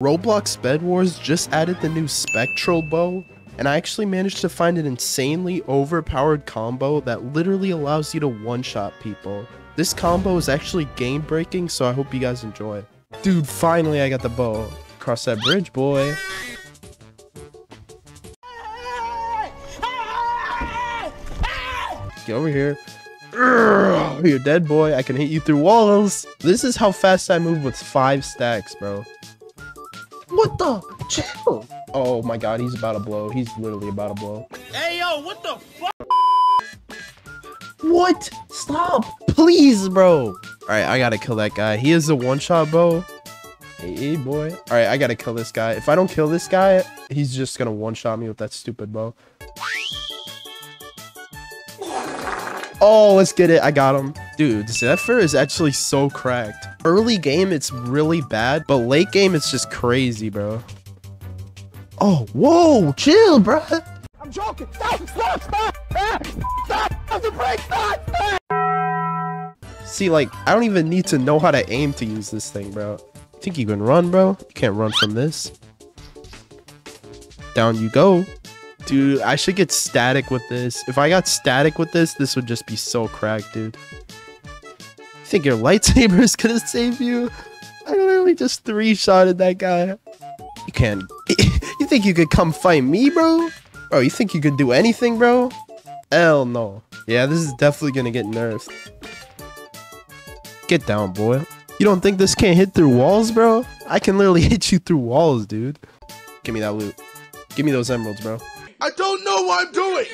Roblox Bed Wars just added the new Spectral Bow, and I actually managed to find an insanely overpowered combo that literally allows you to one-shot people. This combo is actually game-breaking, so I hope you guys enjoy. Dude, finally I got the bow. Cross that bridge, boy. Get over here. Urgh, you're dead, boy. I can hit you through walls. This is how fast I move with five stacks, bro. What the? Chill. Oh my god, he's about to blow. He's literally about to blow. Hey, yo, what the fuck? What? Stop. Please, bro. All right, I gotta kill that guy. He is a one-shot bow. Hey, hey, boy. All right, I gotta kill this guy. If I don't kill this guy, he's just gonna one-shot me with that stupid bow. Oh, let's get it. I got him. Dude, Zephyr is actually so cracked. Early game, it's really bad, but late game, it's just crazy, bro. Oh, whoa, chill, bro. I'm joking. Stop, stop, stop. Stop, stop the break, stop, stop. See, like, I don't even need to know how to aim to use this thing, bro. Think you can run, bro? You can't run from this. Down you go. Dude, I should get static with this. If I got static with this, this would just be so cracked, dude. You think your lightsaber is gonna save you? I literally just three-shotted that guy. You can't... you think you could come fight me, bro? Bro, you think you could do anything, bro? Hell no. Yeah, this is definitely gonna get nerfed. Get down, boy. You don't think this can't hit through walls, bro? I can literally hit you through walls, dude. Give me that loot. Give me those emeralds, bro. I don't know what I'm doing.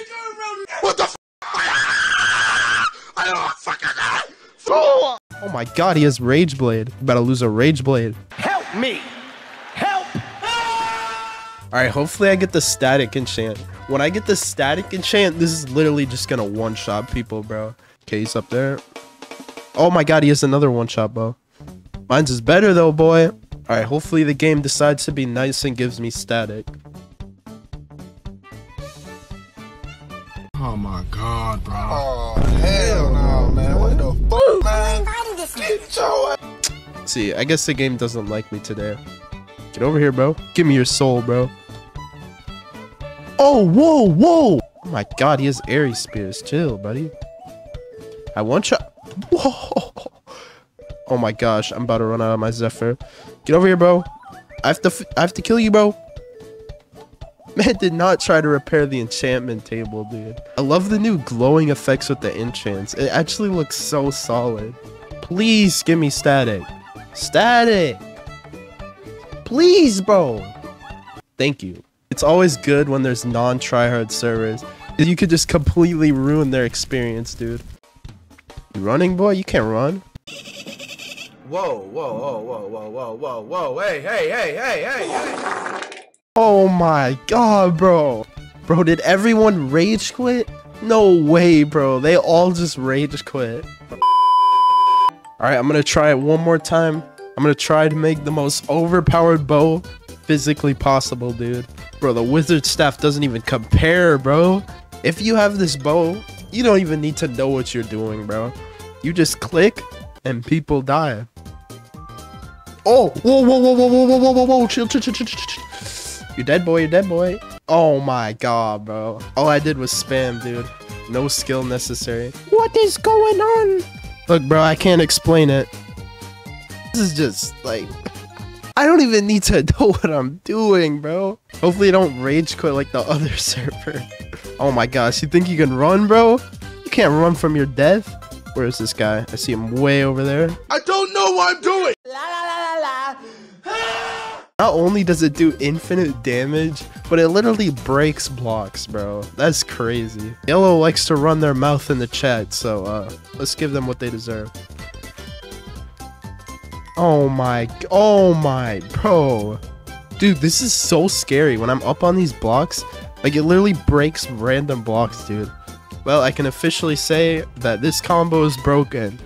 What the f? I don't fucking know. Oh my god, he has Rage Blade. You about to lose a Rage Blade. Help me. Help. Alright, hopefully I get the static enchant. When I get the static enchant, this is literally just gonna one-shot people, bro. Okay, he's up there. Oh my god, he has another one-shot bow. Mine's is better though, boy. Alright, hopefully the game decides to be nice and gives me static. My god, bro. Oh hell no, man. What the fuck, man? Get your See, I guess the game doesn't like me today. Get over here, bro. Give me your soul, bro. Oh, whoa, whoa! Oh my god, he has airy spears. Chill, buddy. I want you. Whoa! Oh my gosh, I'm about to run out of my Zephyr. Get over here, bro. I have to. F I have to kill you, bro. Man did not try to repair the enchantment table, dude. I love the new glowing effects with the enchants. It actually looks so solid. Please give me static. Static. Please, bro. Thank you. It's always good when there's non-tryhard servers. You could just completely ruin their experience, dude. You running, boy? You can't run. Whoa, whoa, whoa, whoa, whoa, whoa, whoa, whoa. Hey, hey, hey, hey, hey, hey. Oh my god, bro. Bro, did everyone rage quit? No way, bro. They all just rage quit. Alright, I'm gonna try it one more time. I'm gonna try to make the most overpowered bow physically possible, dude. Bro, the wizard staff doesn't even compare, bro. If you have this bow, you don't even need to know what you're doing, bro. You just click and people die. Oh, whoa, whoa, whoa, whoa, whoa, whoa, whoa, whoa, whoa, chill, chill, chill, chill, chill, chill. You're dead, boy. You're dead, boy. Oh my god, bro. All I did was spam, dude. No skill necessary. What is going on? Look, bro, I can't explain it. This is just like I don't even need to know what I'm doing, bro. Hopefully, I don't rage quit like the other server. Oh my gosh, you think you can run, bro? You can't run from your death. Where is this guy? I see him way over there. I don't know what I'm doing. Not only does it do infinite damage, but it literally breaks blocks, bro. That's crazy. Yellow likes to run their mouth in the chat, so uh, let's give them what they deserve. Oh my, oh my, bro. Dude, this is so scary. When I'm up on these blocks, like it literally breaks random blocks, dude. Well, I can officially say that this combo is broken.